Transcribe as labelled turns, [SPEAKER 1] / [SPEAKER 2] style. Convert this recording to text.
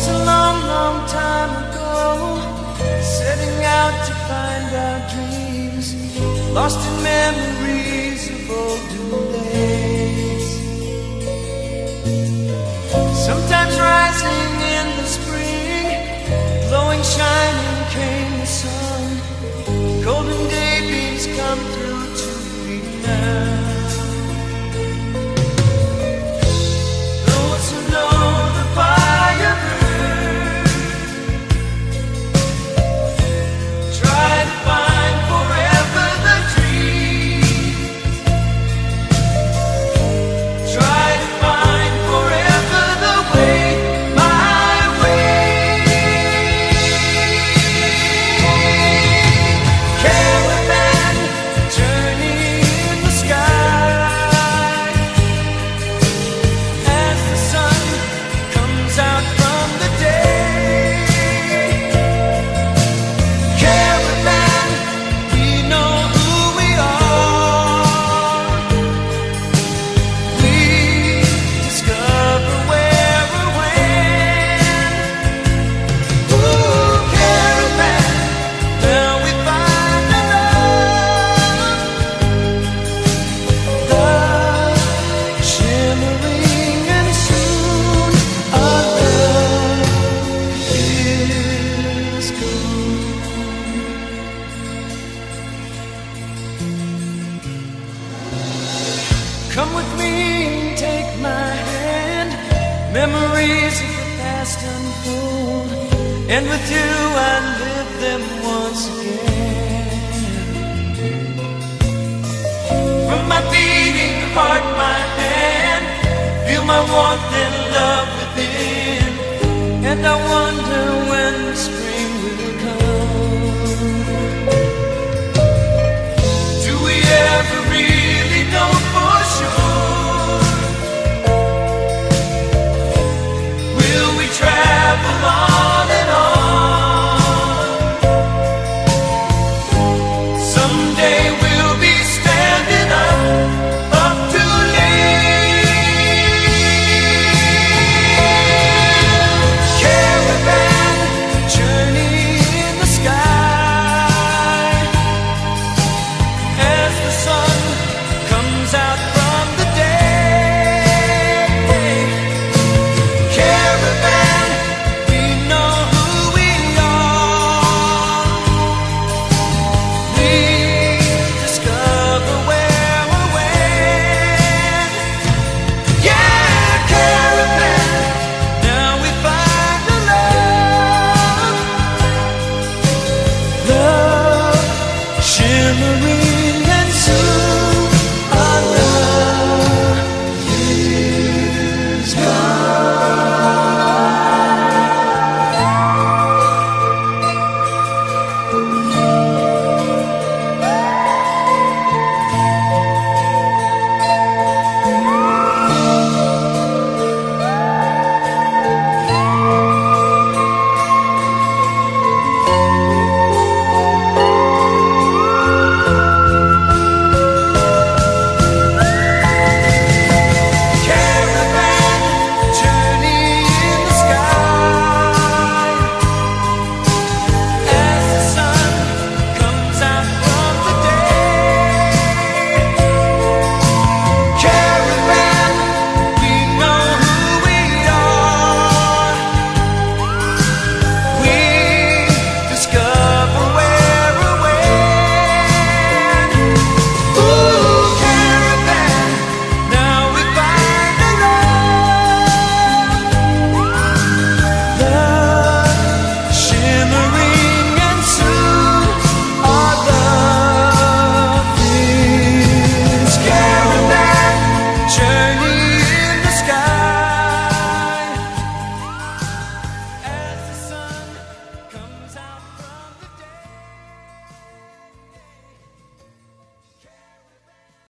[SPEAKER 1] Once a long, long time ago, setting out to find our dreams, lost in memories of olden days. Sometimes rising in the spring, glowing, shining came the sun. Golden days come through to me now. Come with me, take my hand. Memories of the past unfold, and with you I live them once again. From my beating heart, my hand, feel my warmth and love within, and I wonder